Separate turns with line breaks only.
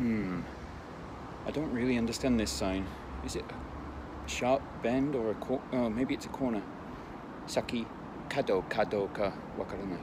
Hmm. I don't really understand this sign. Is it a sharp bend or a cor- oh, maybe it's a corner. Saki kado kado ka wakaranai.